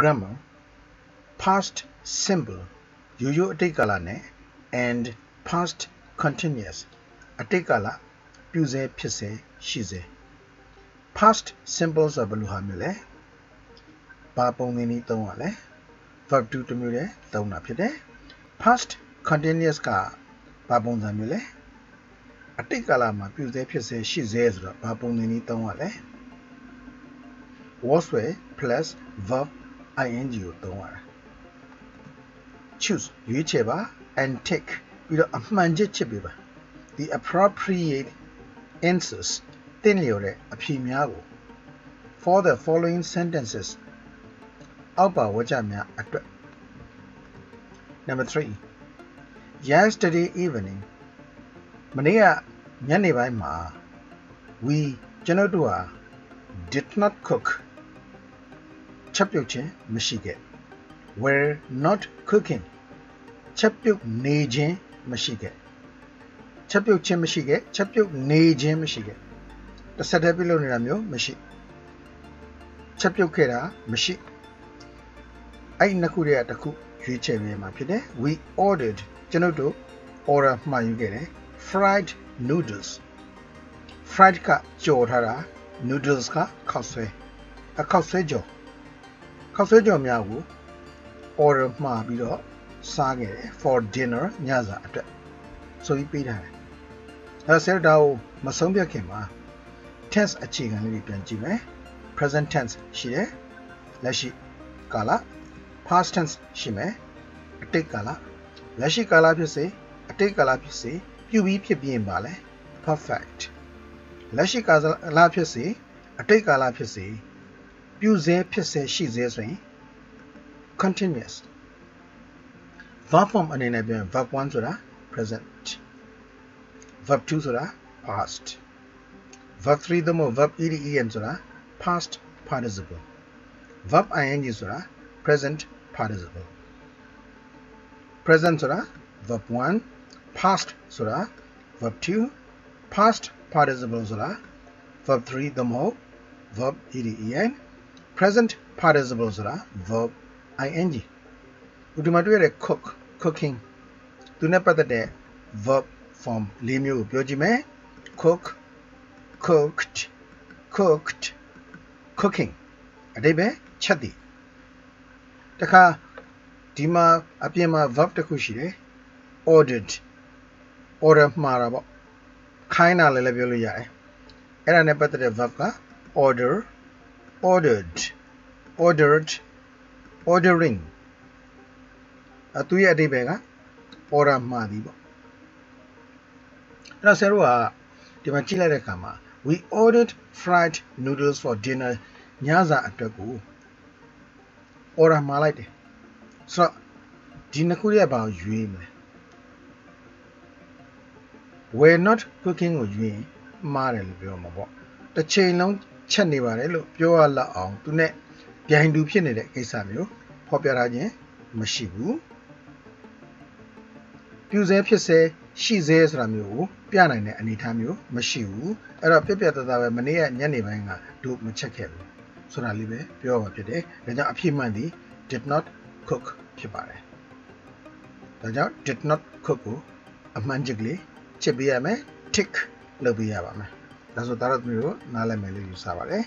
grammar past simple ရိုးရိုးအတိတ်ကာလနဲ့ and past continuous အတိတ်ကာလပြုဆဲဖြစ်ဆဲရှိဆဲ past simple ဆိုဘယ်လိုဟာမျိုးလဲဘာပုံသင်နည်းသုံးရလဲ verb to တစ်မျိုးနဲ့သုံးတာဖြစ်တယ် past continuous ကဘာပုံစံမျိုးလဲအတိတ်ကာလမှာပြုဆဲဖြစ်ဆဲရှိဆဲဆိုတော့ဘာပုံသင်နည်းသုံးရလဲ was were plus verb ing ကိုသုံးရတာ choose ရွေးချယ်ပါ and take ပြီးတော့အမှန်ချစ်ချစ်ပေးပါ the appropriate answers တင်လျော်တဲ့အဖြေများကို for the following sentences အောက်ပါဝကြများအတွက် number 3 yesterday evening မနေ့ကညနေပိုင်းမှာ we ကျွန်တော်တို့ဟာ did not cook ချက်ပြုတ်ခြင်းမရှိခဲ့ were not cooking ချက်ပြုတ်နေခြင်းမရှိခဲ့ချက်ပြုတ်ခြင်းမရှိခဲ့ချက်ပြုတ်နေခြင်းမရှိခဲ့တစ်ဆက်တည်းပြုလုပ်နေတာမျိုးမရှိချက်ပြုတ်ခဲ့တာမရှိအဲ့ဒီနှစ်ခုတည်းကတစ်ခုရွေးချယ်ပေးမှာဖြစ်တယ် we ordered ကျွန်တော်တို့ order မှာယူခဲ့တယ် fried noodles fried ကကြော်ထားတာ noodles ကခောက်ဆွဲအခောက်ဆွဲကြော် ခောက်ဆွဲကြော်များကို order မှာပြီးတော့စားခဲ့တယ် for dinner ညစာအတွက်ဆိုပြီးပေးထားတယ်အဲဆယ်ဒါကိုမဆုံးဖြတ်ခင်မှာ tense အခြေခံလေးတွေပြန်ကြည့်မယ် present tense ရှိတယ်လက်ရှိကာလ past tense ရှိမယ်အတိတ်ကာလလက်ရှိကာလဖြစ်စေအတိတ်ကာလဖြစ်စေပြုပြီးဖြစ်ပြီးရင်ပါလဲ perfect လက်ရှိကာလဖြစ်စေအတိတ်ကာလဖြစ်စေ ပြုစေဖြစ်စေရှိစေဆိုရင် continuous verb form အနေနဲ့ပြန် verb 1ဆိုတာ present verb 2ဆိုတာ past verb 3သို့မဟုတ် verb edem ဆိုတာ past participle verb ing ဆိုတာ present participle present ဆိုတာ verb 1 past ဆိုတာ verb 2 past participle ဆိုတာ verb 3သို့မဟုတ် verb edem present participle ဆိုတာ verb ing ဥပမာတွေ့ရတဲ့ cook cooking သူနဲ့ပတ်သက်တဲ့ verb form ၄မျိုးကိုပြောကြည့်မယ် cook cooked cooked cooking အတိပ္ပယ်ချက်သည်တခါဒီမှာအပြင်မှာ verb တစ်ခုရှိတယ် ordered order မှာတာပေါ့ခိုင်းတာလည်းလည်းပြောလို့ရတယ်အဲ့ဒါနဲ့ပတ်သက်တဲ့ verb က order ordered ordered ordering အသူရဲ့အတိပ္ပယ်က order မှာသည်ပေါ့အဲ့တော့ဆရာတို့ကဒီမှာကြည့်လိုက်တဲ့အခါမှာ we ordered fried noodles for dinner ညစာအတွက်ကို order မှာလိုက်တယ်ဆိုတော့ဒီနှစ်ခုရဲ့ဘာကိုရွေးမလဲ we're not cooking ကိုရွေးမှားတယ်လို့ပြောမှာပေါ့တစ်ချိန်လုံး ချက်နေပါတယ်လို့ပြောရလောက်အောင်သူနဲ့ပြိုင်တူဖြစ်နေတဲ့ကိစ္စမျိုးဖော်ပြထားခြင်းမရှိဘူးပြူစဲဖြစ်စေရှိစေဆိုတာမျိုးကိုပြနိုင်တဲ့အနေအထားမျိုးမရှိဘူးအဲ့တော့ပြက်ပြက်သားသားပဲမနေ့ကညနေပိုင်းကတို့မချက်ခဲ့ဘူးဆိုတာလေးပဲပြောပါဖြစ်တယ်ဒါကြောင့်အဖြစ်မှန်သည် did not cook ဖြစ်ပါတယ်ဒါကြောင့် did not cook ကိုအမှန်ချစ်ကလေးချစ်ပေးရမယ် tick လုပ်ပေးရပါမယ် ဒါဆိုဒါတော့မျိုးနားလည်မယ်လို့ယူဆပါတယ်